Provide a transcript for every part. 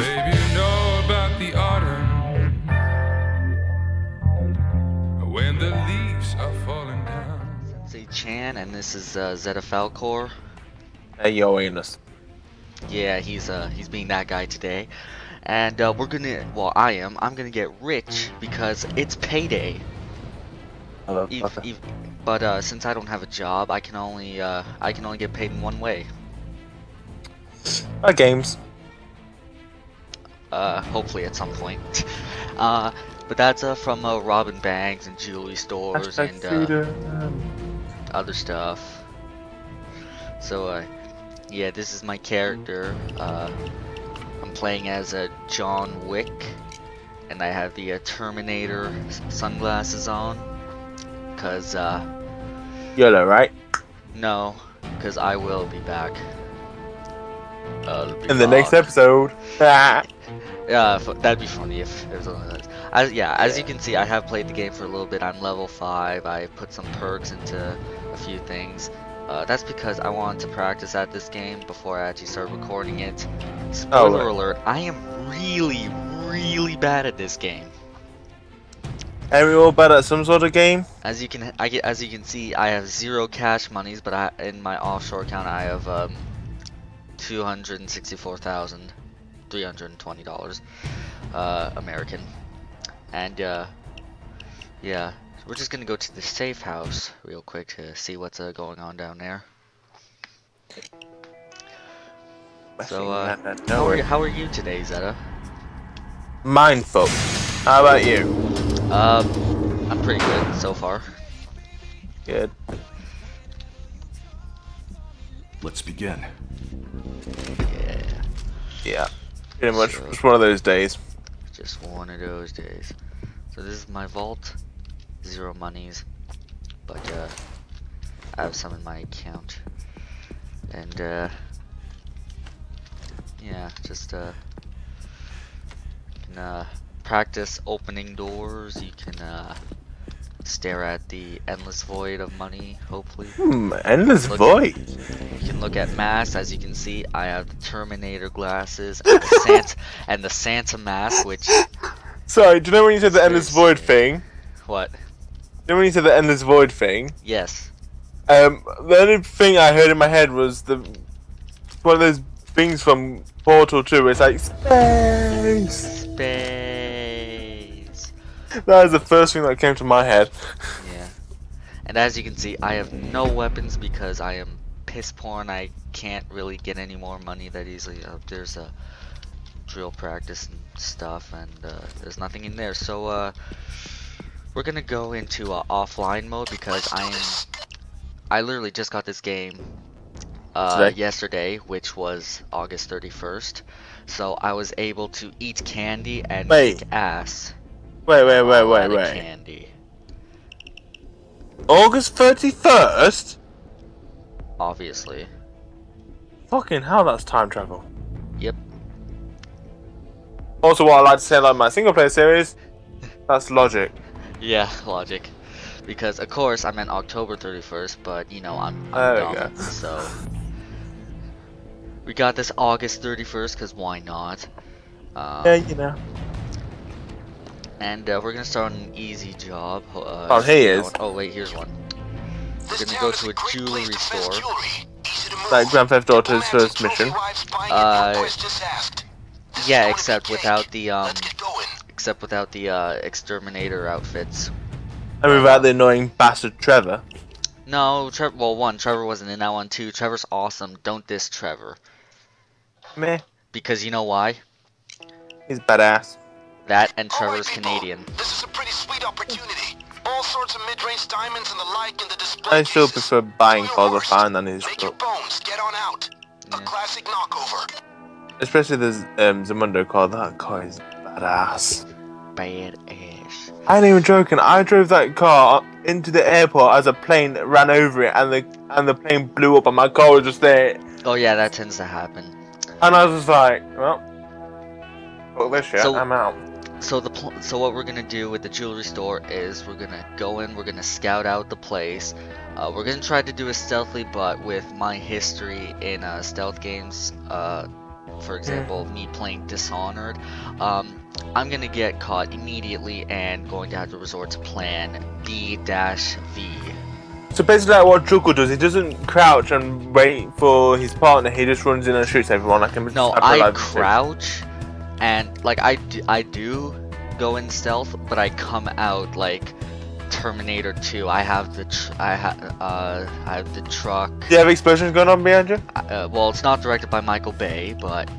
Baby, you know about the autumn when the leaves are falling down. Sensei Chan, and this is uh, Zeda Falcor. Hey, yo, anus. Yeah, he's uh he's being that guy today, and uh, we're gonna well I am I'm gonna get rich because it's payday. Ev- Motherfucker. ev- but uh, since I don't have a job, I can only uh, I can only get paid in one way. Uh, games. Uh, hopefully at some point. uh, but that's uh, from uh, robbing banks and jewelry stores Hashtag and uh, other stuff. So uh, yeah, this is my character. Uh, I'm playing as a John Wick, and I have the uh, Terminator sunglasses on. Cause uh, YOLO, right? no, cause I will be back. Uh, In the next episode. Ah. Yeah, that'd be funny if it was one of those. As, yeah, as you can see, I have played the game for a little bit. I'm level 5. I put some perks into a few things. Uh, that's because I wanted to practice at this game before I actually started recording it. Spoiler right. alert, I am really, really bad at this game. Are we all bad at some sort of game? As you can, I get, as you can see, I have zero cash monies, but I, in my offshore account, I have um, two hundred and sixty-four thousand three hundred and twenty dollars, uh, American, and uh, yeah, we're just gonna go to the safe house real quick to see what's uh, going on down there. So, uh, How are, you, how are you today, Zeda? Mindful. How about you? Um, I'm pretty good so far. Good. Let's begin. Yeah. Yeah. Pretty much So- just one of those days. Just one of those days. So this is my vault. Zero monies. But uh I have some in my account. And uh yeah, just uh can uh practice opening doors, you can uh stare at the endless void of money, hopefully. Hmm, endless Look void. You can look at masks, as you can see, I have the Terminator glasses and the Santa and the Santa mask, which Sorry, do you know when you said the endless void thing? what? Do you know when you said the endless void thing? Yes. Um, the only thing I heard in my head was the one of those things from Portal 2 where it's like space. Space. That is the first thing that came to my head. Yeah. And as you can see, I have no weapons because I am piss poor and I can't really get any more money that easily. Uh, there's a drill practice and stuff, and uh, there's nothing in there. So uh, we're gonna go into uh, offline mode because I am. I literally just got this game uh, yesterday, which was August 31st. So I was able to eat candy and Wait. kick ass. Wait, wait, wait, wait, wait. Candy. August 31st? Obviously. Fucking hell, that's time travel. Yep. Also, what I like to say about my single player series, that's logic. Yeah, logic. Because of course I meant October 31st, but you know I'm, I'm we dumb, go. so we got this August 31st because why not? Um, Yeah, you know. And uh, we're gonna start on an easy job. Uh, Oh, he you know- is. Oh wait, here's one. We're gonna go to a jewelry place to fence store. jewelry. Easy to. Like Grand Theft Auto's first mission. Uh, your boys just asked. This is Yeah, except without the um, Let's get going. except without the uh, exterminator outfits. And without the annoying bastard Trevor. No, Trevor. Well, one, Trevor wasn't in that one too. Trevor's awesome. Don't diss Trevor Meh. because you know why? He's badass. That and Trevor's people, Canadian. This is a pretty sweet opportunity. All sorts of mid-range diamonds and the like in the display I still cases. prefer buying Do your cars worst. off Iron than his Make your bones. Get on out. A classic knockover. Especially the um, Zamundo car. That car is badass. Bad ass. I ain't even joking. I drove that car into the airport as a plane ran over it, and the and the plane blew up, and my car was just there. Oh yeah, that tends to happen. And I was just like, well, fuck this shit. So- I'm out. So the pl- so what we're gonna do with the jewelry store is we're gonna go in, we're gonna scout out the place. Uh, we're gonna try to do it stealthily, but with my history in uh, stealth games, uh, for example, me playing Dishonored, um, I'm gonna get caught immediately and going to have to resort to plan B dash V. So basically, like what Juku does, he doesn't crouch and wait for his partner. He just runs in and shoots everyone like a No, I Elite. crouch, and like I do, I do go in stealth, but I come out like Terminator 2. I have the tr- I ha- uh I have the truck. Do you have explosions going on behind you? Uh, well, it's not directed by Michael Bay, but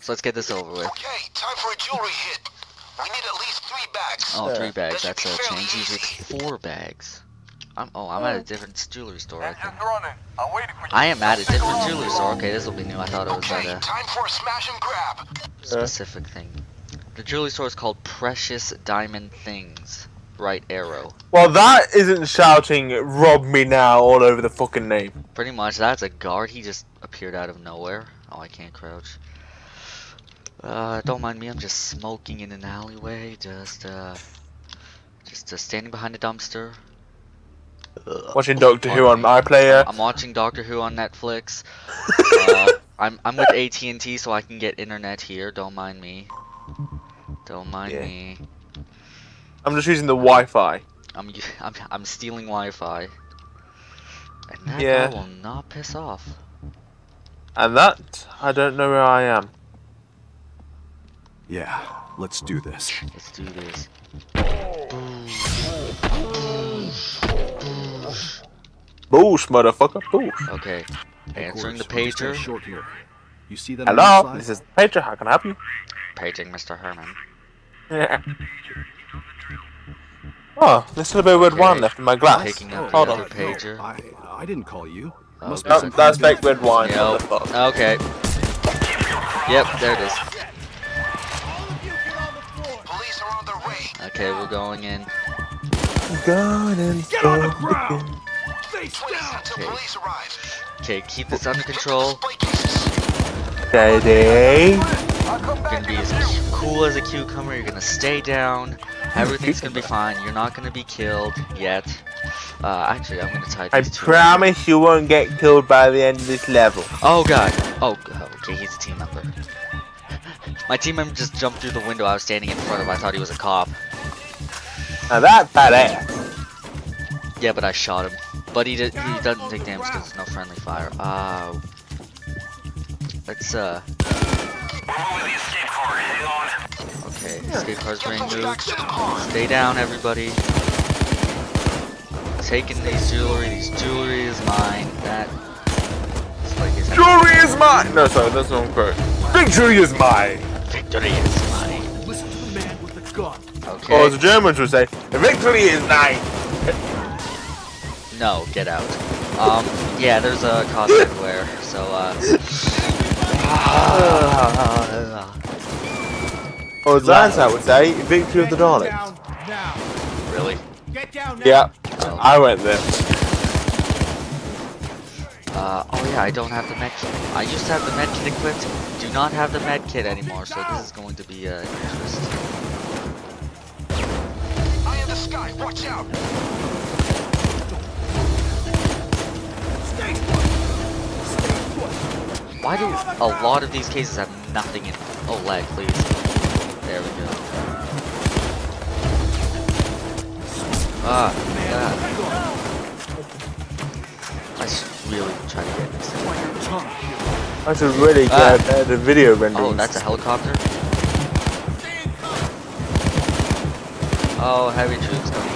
so let's get this over with. Okay, time for a jewelry hit. We need at least three bags. Oh, three bags. That That's a change. Usually easy. it's four bags. I'm oh I'm at a different jewelry store. I think. running. I'm waiting for I am at a different jewelry store. Okay, this will be new. I thought it was Okay, at a time for a smash and grab. specific thing. The jewelry store is called Precious Diamond Things. Right arrow. Well, that isn't shouting "rob me now" all over the fucking name. Pretty much, that's a guard. He just appeared out of nowhere. Oh, I can't crouch. Uh, don't mind me. I'm just smoking in an alleyway. Just, uh, just uh, standing behind a dumpster. Ugh. Watching Doctor Who on my iPlayer. I'm watching Doctor Who on Netflix. uh, I'm I'm with AT&T, so I can get internet here. Don't mind me. Don't mind Yeah. me. I'm just using the Wi-Fi. I'm u- I'm I'm stealing Wi-Fi. And that Yeah. guy will not piss off. And that, I don't know where I am. Yeah, let's do this. Let's do this. Boosh, motherfucker, boosh. Okay. Of Answering the course, we're just pager. Short here. You see that? on the Hello, this is Pager. How can I help you? Paging Mr. Herman. Yeah. Oh, there's still a bit of red Okay. wine left in my glass. Picking up Hold on. other pager. I I didn't call you. Oh, Must be that's- No, some that's kind of- fake red wine. Yep. motherfucker. Okay. Yep, there it is. Police are on their way. Okay, we're going in. Gone and Get on the ground! Face Please, down! until Okay. police arrive. Okay, keep this under Get to the control. spike. Daddy. You're gonna be as cool as a cucumber. You're gonna stay down. Everything's gonna be fine. You're not gonna be killed yet. Uh, actually, I'm gonna tie I these two. promise you won't get killed by the end of this level. Oh god. Oh, g- oh, okay, he's a team member. My team member just jumped through the window I was standing in front of. I thought he was a cop. Now that's badass. Yeah, but I shot him. But he did, he doesn't take damage because there's no friendly fire. Uh, let's uh. Okay, escape car's Get being moved. to the car. Stay down, everybody. Taking these jewelry. These jewelry is mine. That. It's like his Jewelry is mine! No, sorry, that's the wrong quote. Victory is mine! victory is mine. Listen to the man with the gun. Okay. Or as the Germans would say, victory is mine! No, get out. Um, yeah, there's a cost everywhere, so, uh... Or as Lancelot would say, victory of the Daleks. really? get Yeah, Oh, I went there. uh, oh yeah, I don't have the med kit. I used to have the med kit equipped, do not have the med kit anymore, so this is going to be, uh, interesting. Eye in the sky. Watch out. Why do a lot of these cases have nothing in them? Oh, lag, please. There we go. Ah, God. I should really try to get this. That's a really Ah. good uh, the video rendering. Oh, that's a helicopter? Oh, heavy troops coming.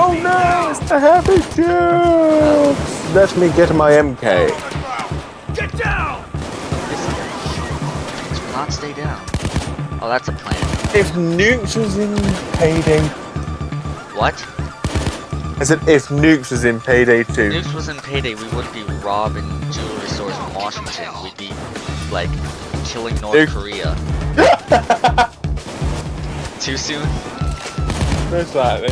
Oh no, it's the heavy troops! Let me get my MK. Stay down. Oh, that's a plan. If Nukes was in Payday... What? I said if Nukes was in Payday 2. If Nukes was in Payday, we wouldn't be robbing jewelry stores in Washington. We'd be, like, killing North Nuke. Korea. Too soon? Most likely.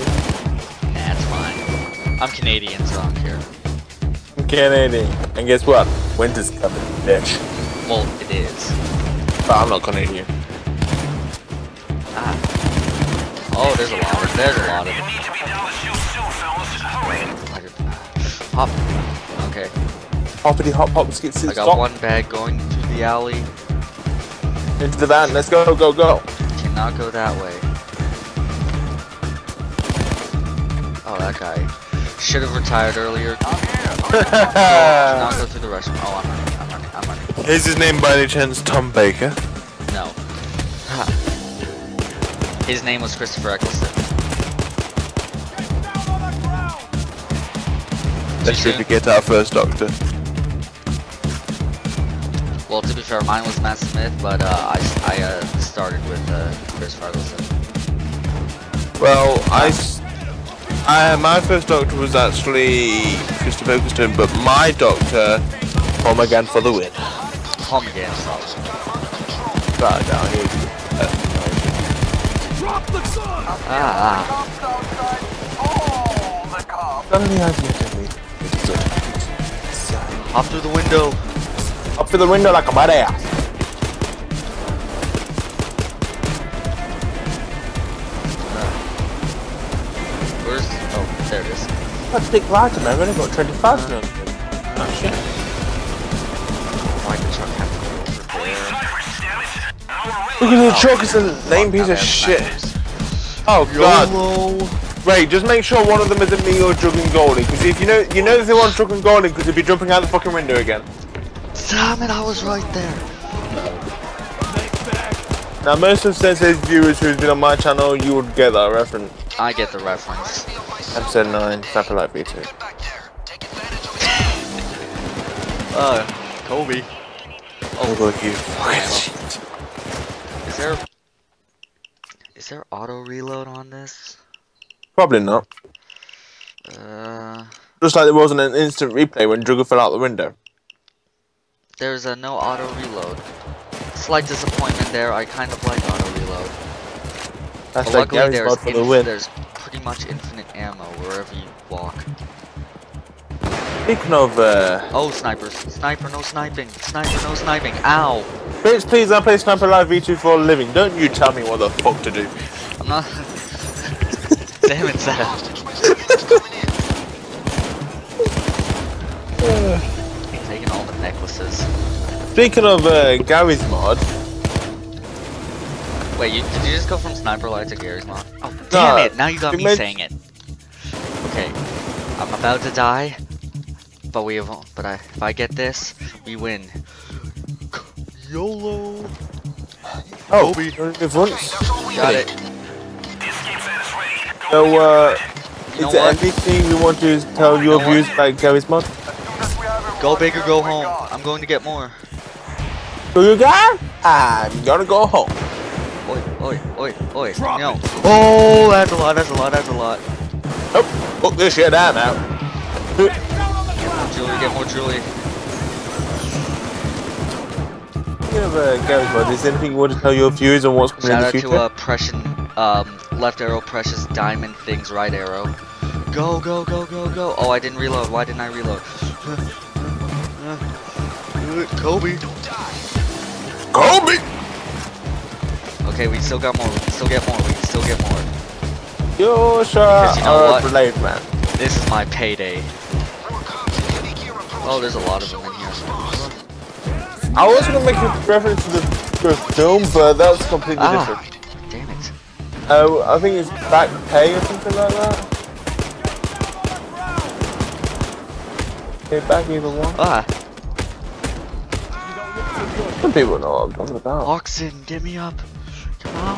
Nah, it's fine. I'm Canadian, so I don't care. I'm Canadian. And guess what? Winter's coming, bitch. Well, it is. But I'm not Canadian. Ah. Oh, there's a lot of There's a lot of You need to be down the chute soon, fellas. Hurry. Hop. Okay. Hoppity hop hop skits I got one bag going to the the alley. Into the van. Let's go, go, go. Cannot go that way. Oh, that guy. Should have retired earlier. Cannot go through the restroom. Oh, I'm running. I'm running. I'm running. Is his name by any chance Tom Baker? No. His name was Christopher Eccleston. Let's soon? try to get our first doctor. Well, to be fair, mine was Matt Smith, but uh, I, I uh, started with uh, Christopher Eccleston. Well, I, s- I- my first doctor was actually Christopher Eccleston, but my doctor, Tom again for the win. Home again. Right down here. Drop the gun! Ah, Only has you to me. ah. Hop through the window. Up to the window like a badass. That's a big lighter, man. I've only got 25 of them. Oh, shit. Why the truck have to go over there? Look at the truck, it's a lame piece of shit. Oh god. Ray, just make sure one of them isn't me or Jug and Goldie, because if you know you know if they want Jug and Goldie, because he'd be jumping out the fucking window again. Damn it, I was right there. Now most of Sensei's viewers who's been on my channel, you would get that reference. I get the reference. Episode 9, Sniper Elite V2. Oh, back there. Take advantage of his Uh, Kobe. Oh look you fucking shit. Is there... Is there auto reload on this? Probably not. Uh... Just like there wasn't an instant replay when Jugger fell out the window. There's a no auto reload. Slight disappointment there. I kind of like auto reload. That's But like luckily, Gary's there's mod for the inf- win. there's pretty much infinite ammo wherever you walk. Speaking of, uh, Oh, snipers! Sniper, no sniping! Sniper, no sniping! Ow! bitch, please, I play Sniper Elite V2 for a living. Don't you tell me what the fuck to do. I'm not. Damn it, Zach. hostage. My civilians coming in. Taking all the necklaces. Speaking of uh, Garry's mod, Wait, you, did you just go from sniper elite to Garry's mod? Oh, damn No, it! Now you got you me saying it. Okay, I'm about to die, but we have. But I, if I get this, we win. YOLO. oh, you wanna move once? That's all we Got need. it. So, uh, You know is there what? anything you want to tell your know what? views about Garry's mod? Go big or go home. I'm going to get more. Do you guys? I'm gonna go home. Oi, oi, oi, oi. Drop no. it. Oh, that's a lot. That's a lot. That's a lot. Oh, put this shit down now. Julie, get more Julie. Speaking of uh, Garry's mod, is there anything you want to tell your viewers on what's coming Shout in the future? Shout out to uh, Prussian, um, left arrow, precious diamond things, right arrow. Go, go, go, go, go. Oh, I didn't reload. Why didn't I reload? Kobe. Kobe! Okay, we still got more. We still get more. We still get more. You sure you know are what? man. This is my payday. More cops and heavy gear approaching. Oh, there's a lot of them in here. I was gonna make a reference to the, the film, but that's completely Ah, different. damn it. Uh, I think it's back pay or something like that. Okay, back either one. Ah, Some people know what I'm talking about. oxen, get me up. Come.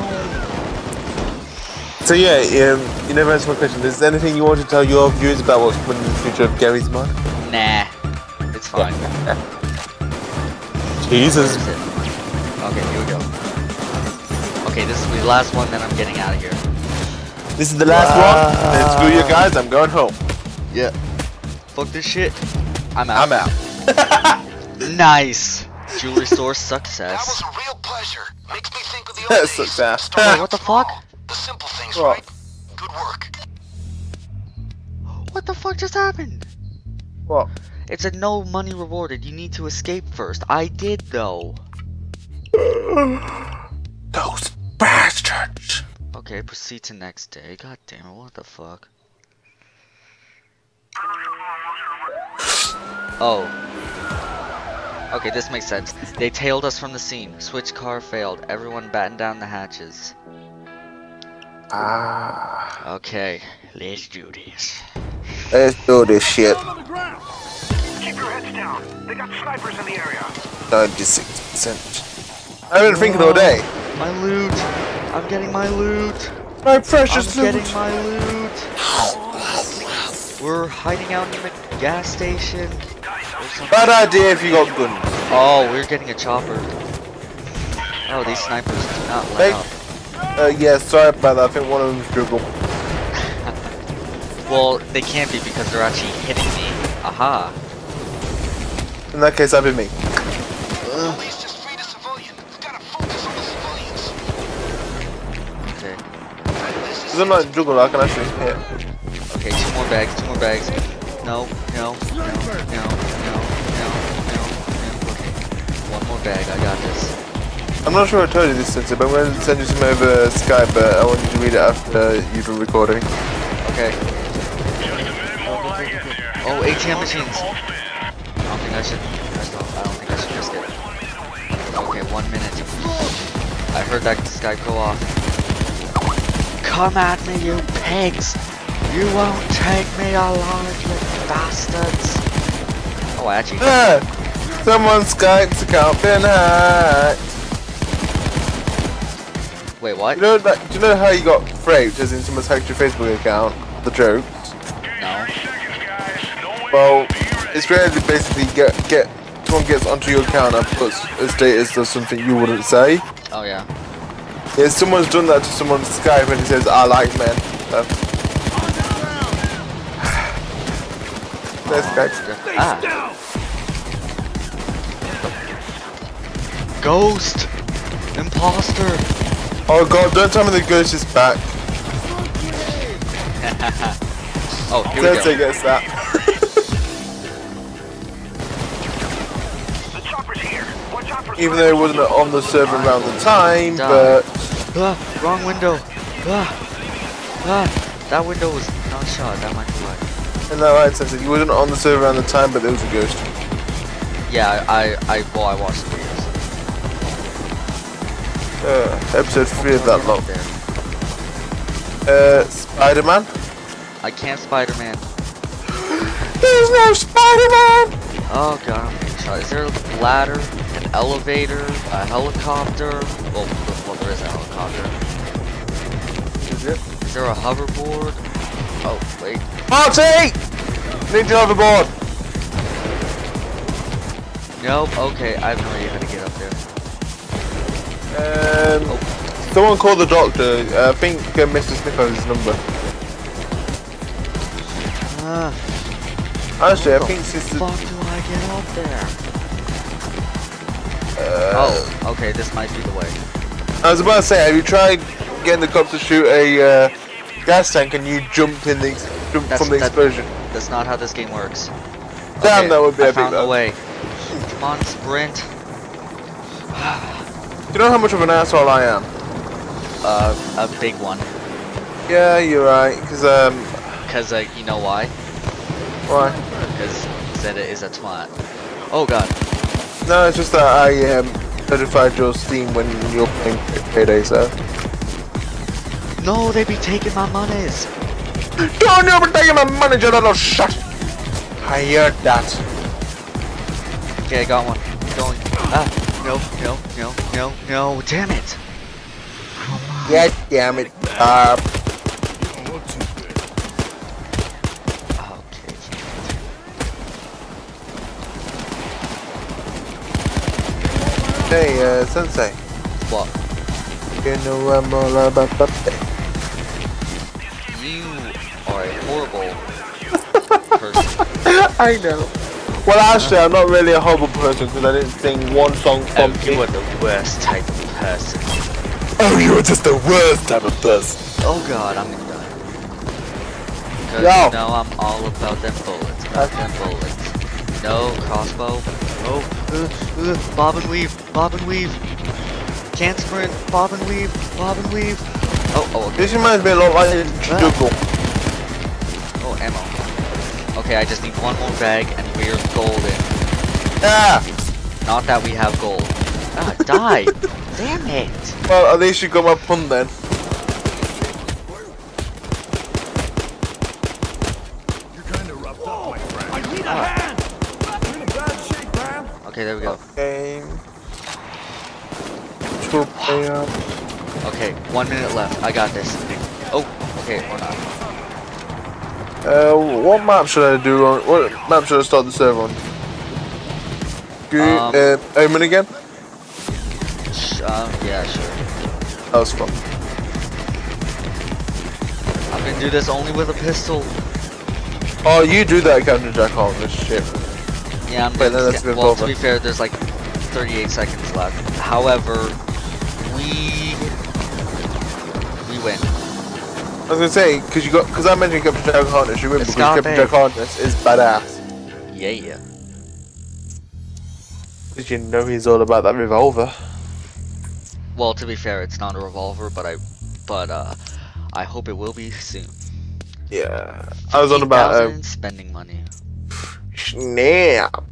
So yeah, um, you never answered my question. Is there anything you want to tell your viewers about what's coming in the future of Garry's mod? Nah, it's fine. Jesus. Where is it? Okay, here we go. Okay, this is the last one, then I'm getting out of here. This is the last one. Then screw you guys, I'm going home. Yeah. Fuck this shit. I'm out. I'm out. Nice. Jewelry store success. That was a real pleasure. Makes me think of the old days. success. Starting Wait, what the fuck? The simple things, What? right? Good work. What the fuck just happened? What? It said no money rewarded. You need to escape first. I did though. Those bastards. Okay, proceed to next day. God damn it, what the fuck? Oh. Okay, this makes sense. They tailed us from the scene. Switch car failed. Everyone batten down the hatches. Ah, Okay, let's do this. let's do this shit. On the ground. Keep your heads down. They got snipers in the area. 96%. I've been thinking all day. My loot! I'm getting my loot! My I'm precious getting my loot! We're hiding out in the gas station. Bad idea if you got guns. Oh, we're getting a chopper. Oh, these snipers do not let Hey. up. Uh, yeah, sorry about that. I think one of them's dribble. Well, they can't be because they're actually hitting me. Aha. In that case, that'd be me. Police just freed a civilian. Gotta focus on the civilians. Okay. Because I'm not juggle, I can actually hit. Okay, two more bags, two more bags. No, no, no, no, bag, I got this. I'm not sure I told you this, Sensei, but I'm going to send you some over Skype, but I want you to read it after you've been recording. Okay. Oh, ATM machines. I don't think I should. I don't, I don't think I should risk it. Okay, one minute. I heard that Skype go off. Come at me, you pigs! You won't take me alive, you bastards! Oh, I actually. Ah! Someone's Skype's account been hacked. Wait, what? You know that? Do you know how you got framed? As in someone's hacked your Facebook account? The jokes. No. Well, it's really basically get get someone gets onto your account and puts a status of something you wouldn't say. Oh yeah. Yeah, someone's done that to someone's Skype and he says, "I like men." So. There's Skype. Ah, ghost, imposter. Oh god! Don't tell me the ghost is back. Oh, here we Sensei go. gets that. The chopper's here. Watch out for Even though it wasn't on the server around the time, Die. but Ah, wrong window. Ah, ah, that window was not shot. That might be why. in that right sense, it wasn't on the server around the time, but there was a ghost. Yeah, I, I, well, I watched the videos. Uh, episode three of that lot. Uh, Spider-Man. I can't Spider-Man. There's no Spider-Man. Oh god. Is there a ladder, an elevator, a helicopter? Well, well, there is a helicopter. Is it? Is there a hoverboard? Oh, wait. Marty! Ninja hoverboard! Nope. Okay, I have no idea how to get up. Um, Oh. someone called the doctor. Uh, I think uh, Mr. Smith has his number. Ah, Actually, I the think Sister. fuck do I get up there? Uh, Oh, okay, this might be the way. I was about to say, have you tried getting the cops to shoot a uh, gas tank and you jumped in the ex- jumped That's- from the that- explosion? That's not how this game works. Damn, that would be I epic, found the way. Come on, sprint. Do you know how much of an asshole I am? Uh, a big one. Yeah, you're right. Cause um, Cause uh, you know why? why? Because Zeda is a twat. Oh god. No, it's just that I um notified your Steam when you're playing Payday, so. No, they be taking my monies. Don't you be taking my money, you little shit! I heard that. Okay, I got one. Going. Ah, no, no, no, no, no. Damn it. God damn it. Uh, Okay. hey, uh, Sensei. What? You know I'm all about that. You are a horrible person. I know. Well, actually, I'm not really a horrible person because I didn't sing one song from Oh, you are the worst type of person. Oh, you are just the worst type of person. Oh god, I'm gonna die. Cause Yo. you know I'm all about them bullets. About them bullets. No crossbow. Oh, uh, uh, bob and weave, bob and weave. Can't sprint, bob and weave, bob and weave. Oh, oh, okay. This reminds me a lot like Juggle. Ammo. Okay, I just need one more bag and we're golden. Ah! Not that we have gold. Ah, die! Damn it! Well, at least you got my pun then. You're kind of roughed up, my friend. I need a hand. You're in bad shape, man. Okay, there we go. Game. Two. Okay, one minute left. I got this. Oh, okay, or not. Uh, what map should I do on? What map should I start the server on? Good. Um, uh, Omen again. Sh- um, yeah, sure. That was fun. I can do this only with a pistol. Oh, you do that, Captain Jack Harkness. Shit. Yeah, I'm Wait, gonna no, that's sca- a bit Well, to be fair, there's like 38 seconds left. However, we we I was gonna say, cause you got, cause I mentioned Captain Jack Harkness, you win because. Captain Jack Harkness is badass. Yeah, yeah. Did you know he's all about that revolver. Well, to be fair, it's not a revolver, but I, but uh, I hope it will be soon. Yeah. I was on about um, spending money. snap.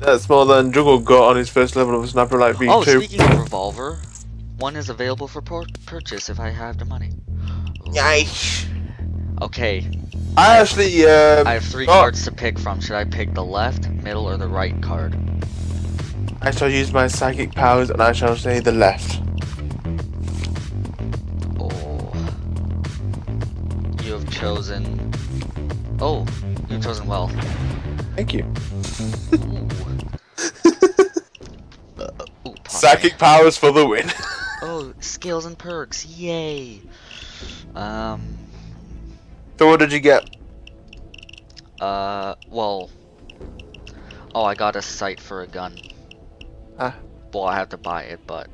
That's more than Juggle got on his first level of Sniper Elite V2. Oh, speaking of revolver, one is available for pur- purchase if I have the money. Nice. Okay, I actually, um, I have three oh, cards to pick from. Should I pick the left, middle, or the right card? I shall use my psychic powers and I shall say the left. Oh. You have chosen. Oh, you've chosen well. Thank you. Ooh. Uh, ooh. Psychic powers for the win. Oh, skills and perks, yay! Um, so what did you get? uh, well. Oh, I got a sight for a gun. Ah. Well, I have to buy it, but.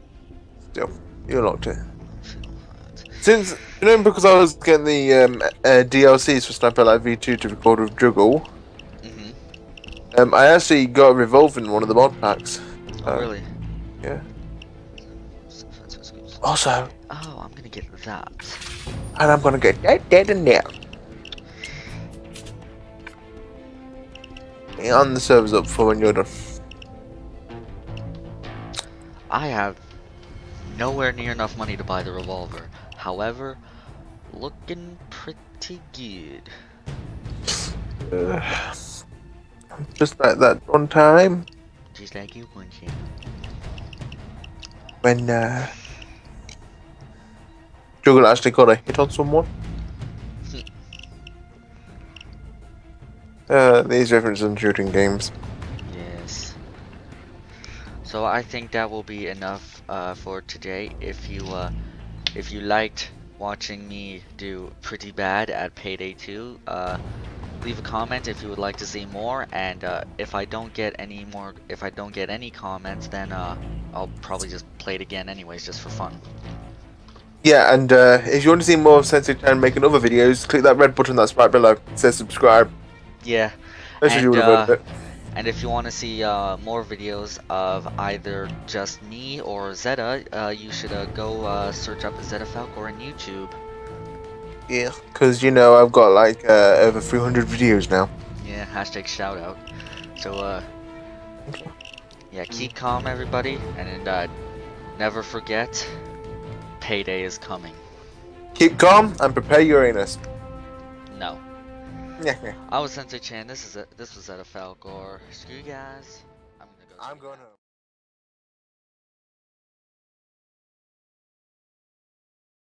Still, you unlocked it. Since, you know, because I was getting the um, uh, DLCs for Sniper Elite V2 to record with Juggle, hmm um, I actually got a revolver in one of the mod packs. Oh, Uh, really? Yeah. Also, Oh, I'm gonna get that. and I'm gonna get that dead and now. And the server's up for when you're done. I have nowhere near enough money to buy the revolver. However, looking pretty good. Uh, just like that one time Just like you to. when uh, Juggle actually got a hit on someone. Uh, these references in shooting games. Yes. So I think that will be enough uh, for today. If you uh, if you liked watching me do pretty bad at Payday 2, uh, leave a comment if you would like to see more. And uh, if I don't get any more, if I don't get any comments, then uh, I'll probably just play it again anyways, just for fun. Yeah, and uh, if you want to see more of Sensei Chan making other videos, click that red button that's right below. It says subscribe. Yeah. What you And, uh. And if you want to see uh, more videos of either just me or Zeda, uh, you should uh, go uh, search up Zeda Falcor on YouTube. Yeah, because you know I've got like uh, over 300 videos now. Yeah, hashtag shout out. So, uh, yeah, keep calm, everybody, and uh, never forget, payday is coming. Keep calm and prepare Uranus. No, Yeah, I was Sensei Chan. This is a, this was Zeda Falcor. Screw you guys. I'm gonna go. I'm going home.